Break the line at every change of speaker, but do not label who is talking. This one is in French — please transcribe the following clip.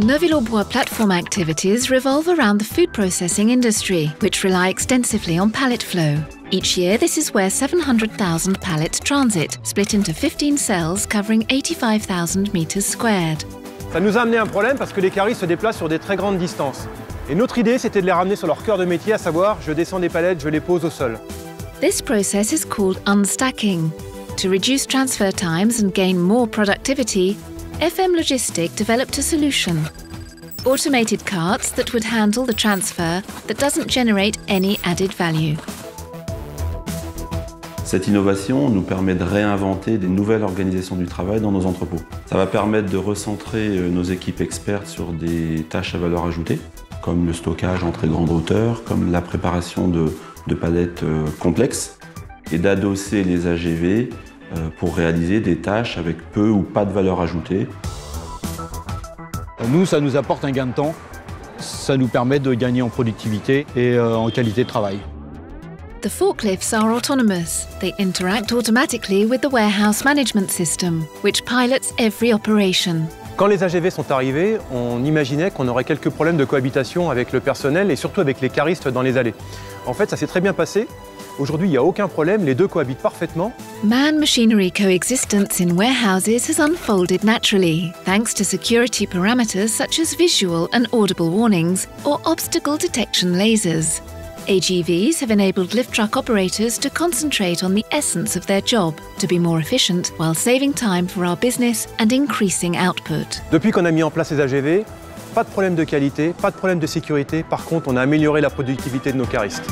Neuville-aux-Bois platform activities revolve around the food processing industry, which rely extensively on pallet flow. Each year, this is where 700,000 pallets transit, split into 15 cells covering 85,000 meters squared.
Ça nous a amené un problème parce que les caristes se déplacent sur des très grandes distances. Et notre idée, c'était de les ramener sur leur cœur de métier, à savoir, je descends des palettes, je les pose au sol.
This process is called unstacking. To reduce transfer times and gain more productivity, FM Logistic developed a solution. Automated carts that would handle the transfer that doesn't generate any added value.
Cette innovation nous permet de réinventer des nouvelles organisations du travail dans nos entrepôts. Ça va permettre de recentrer euh, nos équipes expertes sur des tâches à valeur ajoutée, comme le stockage en très grande hauteur, comme la préparation de, palettes euh, complexes, et d'adosser les AGV pour réaliser des tâches avec peu ou pas de valeur ajoutée.
Nous, ça nous apporte un gain de temps, ça nous permet de gagner en productivité et en qualité de travail.
The forklifts are autonomous. They interact automatically with the warehouse management system, which pilots every operation.
Quand les AGV sont arrivés, on imaginait qu'on aurait quelques problèmes de cohabitation avec le personnel et surtout avec les caristes dans les allées. En fait, ça s'est très bien passé. Aujourd'hui, il n'y a aucun problème, les deux cohabitent parfaitement.
Man-machinery coexistence in warehouses has unfolded naturally, thanks to security parameters such as visual and audible warnings or obstacle detection lasers. AGVs have enabled lift truck operators to concentrate on the essence of their job, to be more efficient while saving time for our business and increasing output.
Depuis qu'on a mis en place les AGV, pas de problème de qualité, pas de problème de sécurité. Par contre, on a amélioré la productivité de nos caristes.